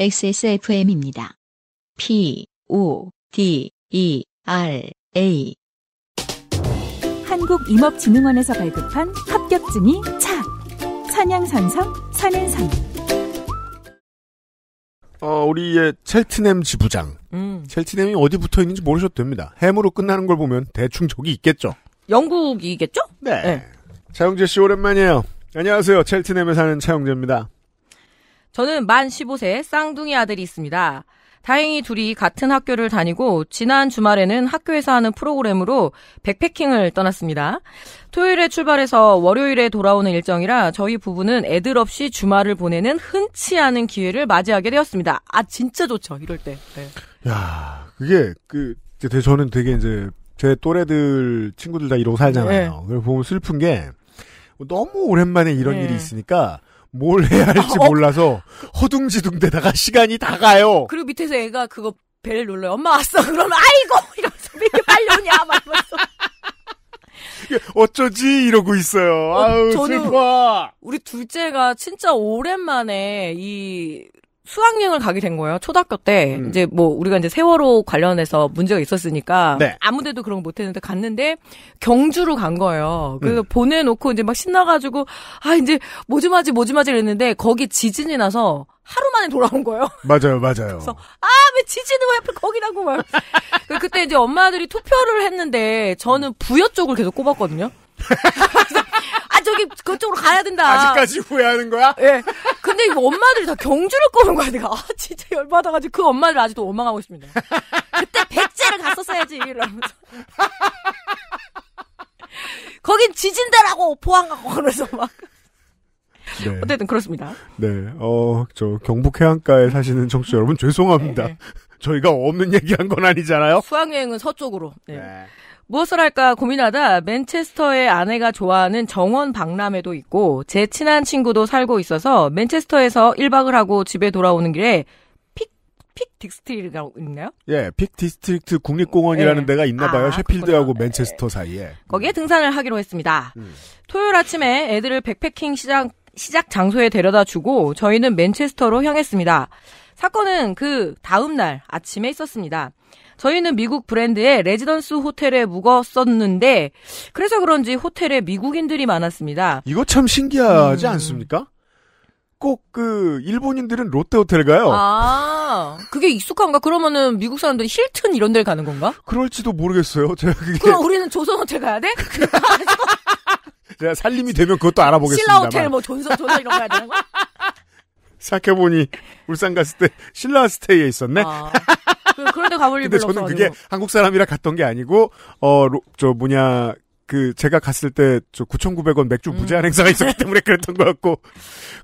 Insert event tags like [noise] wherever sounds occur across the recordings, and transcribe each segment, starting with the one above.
XSFM입니다. P, O, D, E, R, A. 한국임업진흥원에서 발급한 합격증이 차! 산양산성, 산인산. 어, 우리의 첼트넴 지부장. 음. 첼트넴이 어디 붙어 있는지 모르셔도 됩니다. 해무로 끝나는 걸 보면 대충 저기 있겠죠. 영국이겠죠? 네. 네. 차영재 씨 오랜만이에요. 안녕하세요. 첼트넴에 사는 차영재입니다. 저는 만 15세 쌍둥이 아들이 있습니다. 다행히 둘이 같은 학교를 다니고 지난 주말에는 학교에서 하는 프로그램으로 백패킹을 떠났습니다. 토요일에 출발해서 월요일에 돌아오는 일정이라 저희 부부는 애들 없이 주말을 보내는 흔치 않은 기회를 맞이하게 되었습니다. 아 진짜 좋죠 이럴 때. 네. 야 그게, 그, 저는 되게 이제, 제 또래들 친구들 다 이러고 살잖아요. 그걸 보면 슬픈 게, 너무 오랜만에 이런 네. 일이 있으니까, 뭘 해야 할지 어? 몰라서, 허둥지둥대다가 시간이 다 가요. 그리고 밑에서 애가 그거 벨 눌러요. 엄마 왔어. 그러면 아이고 이러면서 왜 이렇게 빨리 오냐 막 이러면서. 어쩌지? 이러고 있어요. 아우, 저는- 슬퍼! 우리 둘째가 진짜 오랜만에 이 수학여행을 가게 된 거예요. 초등학교 때 음. 이제 뭐 우리가 이제 세월호 관련해서 문제가 있었으니까 네. 아무데도 그런 거 못했는데 갔는데 경주로 간 거예요. 그래서 음. 보내놓고 이제 막 신나가지고 아 이제 뭐 좀 하지 뭐 좀 하지 그랬는데 거기 지진이 나서 하루 만에 돌아온 거예요. [laughs] 맞아요, 맞아요. 그래서 아왜 지진은 왜 하필 거기라고 막. 그- 그때 이제 엄마들이 투표를 했는데 저는 부여 쪽을 계속 꼽았거든요. [laughs] 아 저기 그쪽으로 가야 된다. 아직까지 후회하는 거야? 예. 근데 이거 엄마들이 다 경주를 꼽은 거야. 내가 아 진짜 열받아가지고 그 엄마들 아직도 원망하고 있습니다. 그때 백제를 갔었어야지 이러면서. 거긴 지진대라고 포항 가고 그래서 막 네. 어쨌든 그렇습니다. 네, 어, 저, 경북 해안가에 사시는 청취자 여러분, 죄송합니다. 네. 저희가 없는 얘기한 건 아니잖아요? 수학여행은 서쪽으로. 네. 네. 무엇을 할까 고민하다 맨체스터의 아내가 좋아하는 정원 박람회도 있고 제 친한 친구도 살고 있어서 맨체스터에서 1박을 하고 집에 돌아오는 길에 픽, 픽 디스트릭트라고 있나요? 예, 픽 디스트릭트 국립공원이라는 예. 데가 있나 봐요. 아, 셰필드하고 그렇구나. 맨체스터 사이에. 거기에 등산을 하기로 했습니다. 음. 토요일 아침에 애들을 백패킹 시작, 시작 장소에 데려다 주고 저희는 맨체스터로 향했습니다. 사건은 그 다음 날 아침에 있었습니다. 저희는 미국 브랜드의 레지던스 호텔에 묵었었는데 그래서 그런지 호텔에 미국인들이 많았습니다. 이거 참 신기하지 음. 않습니까? 꼭 그 일본인들은 롯데 호텔 가요. 아, 그게 익숙한가? 그러면은 미국 사람들이 힐튼 이런 데를 가는 건가? 그럴지도 모르겠어요. [laughs] 제가 그게 그럼 우리는 조선 호텔 가야 돼? [laughs] 제가 살림이 되면 그것도 알아보겠습니다. 신라 호텔 뭐 존선 조선 이런 거 가야 되는 거야? 생각해보니 울산 갔을 때 신라 스테이에 있었네. 아, 그, 그런데 가볼 일 [laughs] 근데 저는 없어가지고. 그게 한국 사람이라 갔던 게 아니고 어저 뭐냐 그 제가 갔을 때 저 9,900원 맥주 무제한 음. 행사가 있었기 때문에 그랬던 것 같고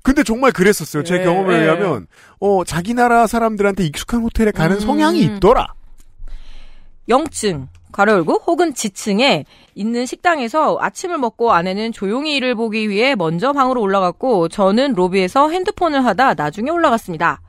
근데 정말 그랬었어요. 제 예, 경험에 예. 의하면 어 자기 나라 사람들한테 익숙한 호텔에 가는 음. 성향이 있더라. 영층, 가로 열고 혹은 지층에 있는 식당에서 아침을 먹고 아내는 조용히 일을 보기 위해 먼저 방으로 올라갔고 저는 로비에서 핸드폰을 하다 나중에 올라갔습니다.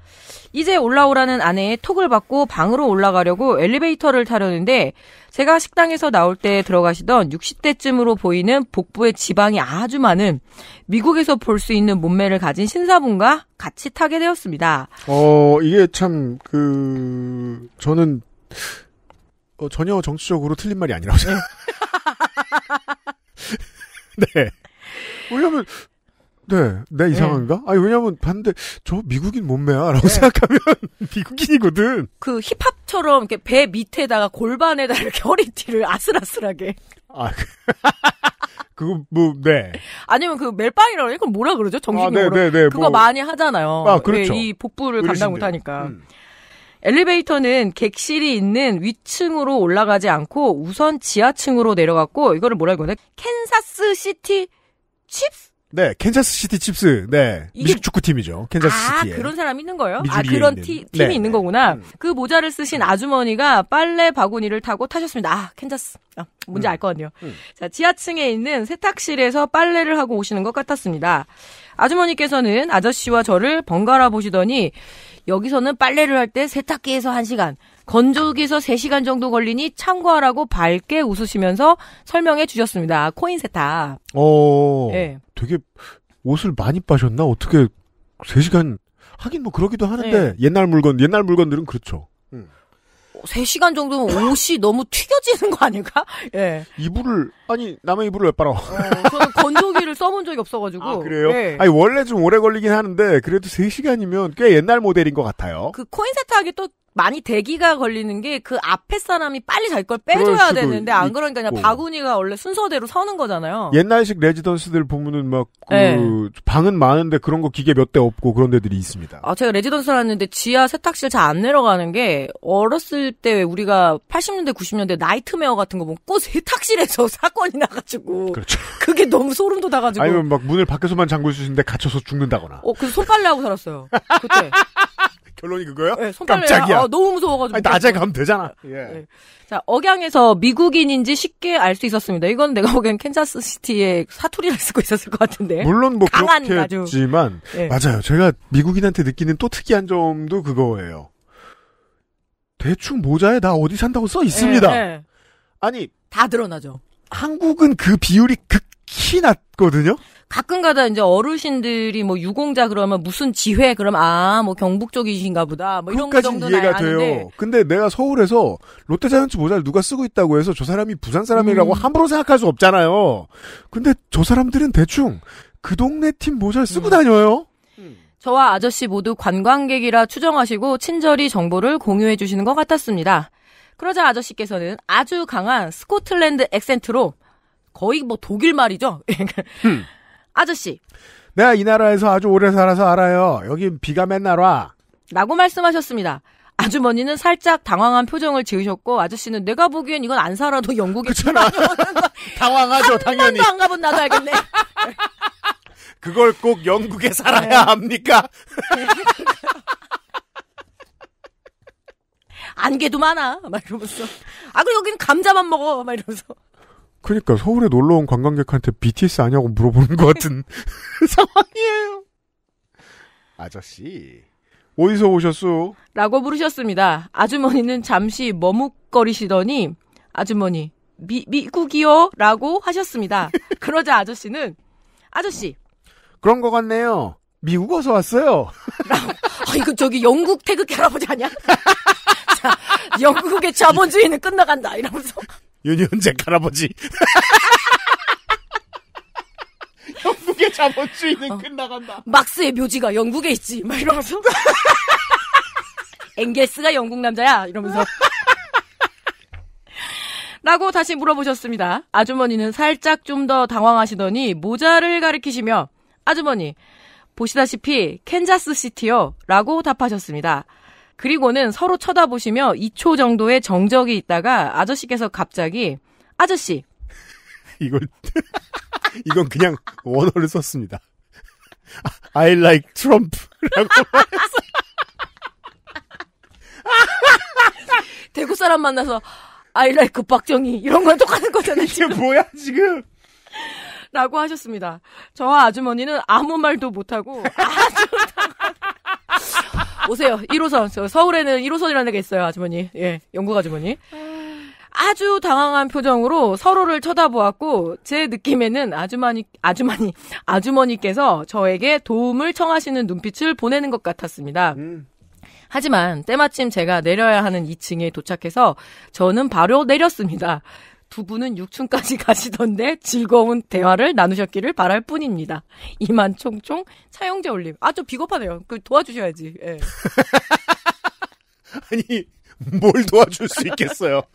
이제 올라오라는 아내의 톡을 받고 방으로 올라가려고 엘리베이터를 타려는데 제가 식당에서 나올 때 들어가시던 60대쯤으로 보이는 복부에 지방이 아주 많은 미국에서 볼 수 있는 몸매를 가진 신사분과 같이 타게 되었습니다. 어 이게 참 그 저는 어, 전혀 정치적으로 틀린 말이 아니라고 생각. [laughs] 네. 왜냐면 네, 내 이상한가? 아니 왜냐면 봤는데 저 미국인 몸매야라고 네. 생각하면 [laughs] 미국인이거든. 그 힙합처럼 이렇게 배 밑에다가 골반에다 이렇게 허리띠를 아슬아슬하게. 아, 그- [laughs] 그거 뭐 네. 아니면 그 멜빵이라고? 그럼 뭐라 그러죠? 아, 정식용으로. 네, 네, 네. 그거 뭐 많이 하잖아요. 아, 그렇죠. 예, 이 복부를 어르신들. 감당 못하니까. 음. 엘리베이터는 객실이 있는 위층으로 올라가지 않고 우선 지하층으로 내려갔고 이거를 뭐라 그러나 캔사스 시티 칩스? 네, 캔자스 시티 칩스. 네. 이게- 미식 축구 팀이죠. 캔자스 아 시티에. 그런 사람 있는 거예요? 아 그런 있는. 티- 팀이 네, 있는 네. 거구나. 음. 그 모자를 쓰신 아주머니가 빨래 바구니를 들고 타셨습니다. 아 캔자스. 아, 뭔지 음. 알거 같네요. 음. 자 지하층에 있는 세탁실에서 빨래를 하고 오시는 것 같았습니다. 아주머니께서는 아저씨와 저를 번갈아 보시더니 여기서는 빨래를 할 때 세탁기에서 1시간, 건조기에서 3시간 정도 걸리니 참고하라고 밝게 웃으시면서 설명해 주셨습니다. 코인 세탁. 어. 예. 되게 옷을 많이 빠셨나? 어떻게 3시간 하긴 뭐 그러기도 하는데 네. 옛날 물건 옛날 물건들은 그렇죠. 3시간 정도면 옷이 너무 튀겨지는 거 아닐까? 예. 이불을 아니 남의 이불을 왜 빨아? 어, 저는 건조기를 써본 적이 없어가지고. 아 그래요? 예. 아니 원래 좀 오래 걸리긴 하는데 그래도 3시간이면 꽤 옛날 모델인 것 같아요. 그 코인 세탁이 또 많이 대기가 걸리는 게 그 앞에 사람이 빨리 자기 걸 빼줘야 되는데 안 그러니까 그냥. 바구니가 원래 순서대로 서는 거잖아요. 옛날식 레지던스들 보면은 막 그 네. 방은 많은데 그런 거 기계 몇 대 없고 그런 데들이 있습니다. 아, 제가 레지던스 왔는데 지하 세탁실 잘 안 내려가는 게 어렸을 때 왜 우리가 80년대, 90년대 나이트메어 같은 거 보면 꼭 세탁실에서 [laughs] 사건이 나가지고 그렇죠. 그게 너무 소름 돋아가지고 아니면 막 문을 밖에서만 잠글 수 있는데 갇혀서 죽는다거나. 어, 그래서 손빨래하고 살았어요. 그때. [laughs] 결론이 그거요? 네. 깜짝이야. 아, 너무 무서워가지고. 아니, 낮에 가면 되잖아. 예. 네. 자, 억양에서 미국인인지 쉽게 알 수 있었습니다. 이건 내가 보기엔 캔자스 시티의 사투리를 쓰고 있었을 것 같은데. 물론 뭐 네. 강한 그렇겠지만 네. 맞아요. 제가 미국인한테 느끼는 또 특이한 점도 그거예요. 대충 모자에 나 어디 산다고 써 있습니다. 네, 네. 아니 다 드러나죠. 한국은 그 비율이 극히 낮거든요. 가끔 가다 이제 어르신들이 뭐 유공자 그러면 무슨 지회 그러면 아, 뭐 경북 쪽이신가 보다. 뭐 이런 정도는 이해가 아는데. 돼요. 근데 내가 서울에서 롯데자이언츠 모자를 누가 쓰고 있다고 해서 저 사람이 부산 사람이라고 음. 함부로 생각할 수 없잖아요. 근데 저 사람들은 대충 그 동네 팀 모자를 쓰고 음. 다녀요. 저와 아저씨 모두 관광객이라 추정하시고 친절히 정보를 공유해 주시는 것 같았습니다. 그러자 아저씨께서는 아주 강한 스코틀랜드 액센트로 거의 뭐 독일 말이죠. [laughs] 음. 아저씨, 내가 이 나라에서 아주 오래 살아서 알아요. 여긴 비가 맨날 와. 라고 말씀하셨습니다. 아주머니는 살짝 당황한 표정을 지으셨고 아저씨는 내가 보기엔 이건 안 살아도 영국에 그렇잖아. [laughs] 당황하죠, 당연히. 번도 안 가본 나도 알겠네. [laughs] 그걸 꼭 영국에 네. 살아야 합니까? 안개도 많아. 막 이러면서. 아, 그리고 여기는 감자만 먹어. 막 이러면서. 그러니까 서울에 놀러 온 관광객한테 BTS 아냐고 물어보는 것 같은 [laughs] 상황이에요. 아저씨, 어디서 오셨소? 라고 부르셨습니다. 아주머니는 잠시 머뭇거리시더니 아주머니 미, 미국이요? 라고 하셨습니다. 그러자 아저씨는 아저씨 그런 것 같네요. 미국 어서 왔어요. 아, 이거 저기 영국 태극기 할아버지 아니야? [laughs] 자, 영국의 자본주의는 끝나간다 이러면서 윤현재 할아버지. [laughs] 영국의 자본주의는 어. 끝나간다. 막스의 묘지가 영국에 있지 막 이러면서 [laughs] 엥겔스가 영국 남자야 이러면서 라고 다시 물어보셨습니다. 아주머니는 살짝 좀 더 당황하시더니 모자를 가리키시며 아주머니 보시다시피 캔자스 시티요 라고 답하셨습니다. 그리고는 서로 쳐다보시며 2초 정도의 정적이 있다가 아저씨께서 갑자기 아저씨 [laughs] 이걸 이건 그냥 원어를 썼습니다. [laughs] I like Trump라고 [laughs] 대구 사람 만나서 I like 박정희 이런 건 똑같은 거잖아요. 이게 뭐야 지금? 라고 하셨습니다. 저와 아주머니는 아무 말도 못하고 아주 당황- 오세요. 1호선. 저 서울에는 1호선이라는 데가 있어요, 아주머니. 예, 영국 아주머니. 아주 당황한 표정으로 서로를 쳐다보았고 제 느낌에는 아주머니 아주머니 아주머니께서 저에게 도움을 청하시는 눈빛을 보내는 것 같았습니다. 하지만 때마침 제가 내려야 하는 2층에 도착해서 저는 바로 내렸습니다. 두 분은 6층까지 [laughs] 가시던데 즐거운 대화를 나누셨기를 바랄 뿐입니다. 이만 총총 차용재 올림. 아, 좀 비겁하네요. 그 도와주셔야지. 예. [laughs] 아니 뭘 도와줄 수 있겠어요? [laughs]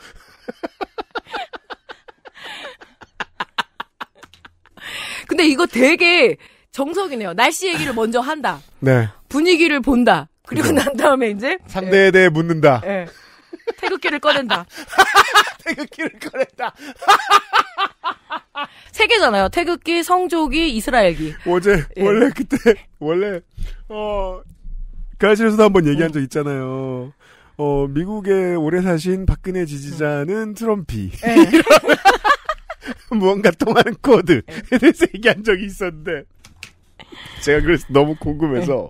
근데 이거 되게 정석이네요. 날씨 얘기를 먼저 한다. 네 분위기를 본다. 그리고 난 다음에 이제 상대에 대해 묻는다. 예. 예. 태극기를 꺼낸다. [laughs] 태극기를 꺼냈다. [laughs] 세 개잖아요. 태극기, 성조기, 이스라엘기. 어제 예. 원래 그때 원래 어 가실에서도 한번 얘기한 적 있잖아요. 어 미국에 오래 사신 박근혜 지지자는 트럼피 예. [laughs] 무언가 통하는 코드에 대해서 얘기한 적이 있었는데 제가 그래서 너무 궁금해서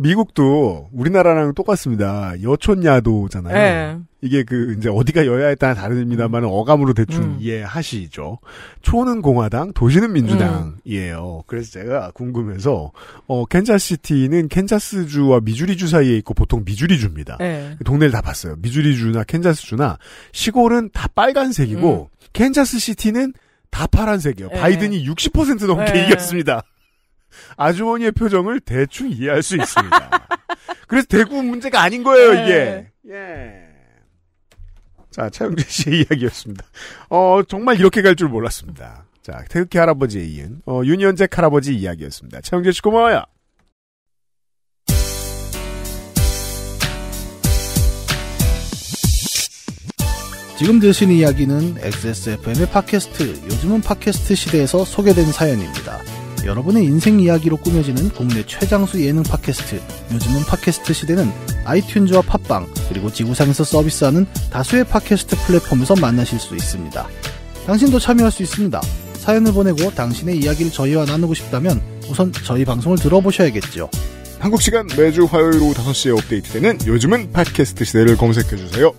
미국도 우리나라랑 똑같습니다. 여촌야도잖아요. 예. 이게 그 이제 어디가 여야에 따라 다릅니다만 어감으로 대충 음. 이해하시죠. 초는 공화당, 도시는 민주당이에요. 그래서 제가 궁금해서 어 캔자스시티는 캔자스주와 미주리주 사이에 있고 보통 미주리주입니다. 네. 동네를 다 봤어요. 미주리주나 캔자스주나 시골은 다 빨간색이고 캔자스 시티는 다 파란색이에요. 네. 바이든이 60% 넘게 네. 이겼습니다. 아주머니의 표정을 대충 이해할 수 있습니다. 그래서 대구 문제가 아닌 거예요, 네. 이게. 예. 자, 차영재 씨의 이야기였습니다. 어, 정말 이렇게 갈 줄 몰랐습니다. 자, 태극기 할아버지에 이은, 어, 윤현재 할아버지 이야기였습니다. 차영재 씨 고마워요. 지금 들으신 이야기는 XSFM의 팟캐스트, 요즘은 팟캐스트 시대에서 소개된 사연입니다. 여러분의 인생 이야기로 꾸며지는 국내 최장수 예능 팟캐스트, 요즘은 팟캐스트 시대는 아이튠즈와 팟빵, 그리고 지구상에서 서비스하는 다수의 팟캐스트 플랫폼에서 만나실 수 있습니다. 당신도 참여할 수 있습니다. 사연을 보내고 당신의 이야기를 저희와 나누고 싶다면 우선 저희 방송을 들어보셔야겠죠. 한국 시간 매주 화요일 오후 5시에 업데이트되는 요즘은 팟캐스트 시대를 검색해주세요.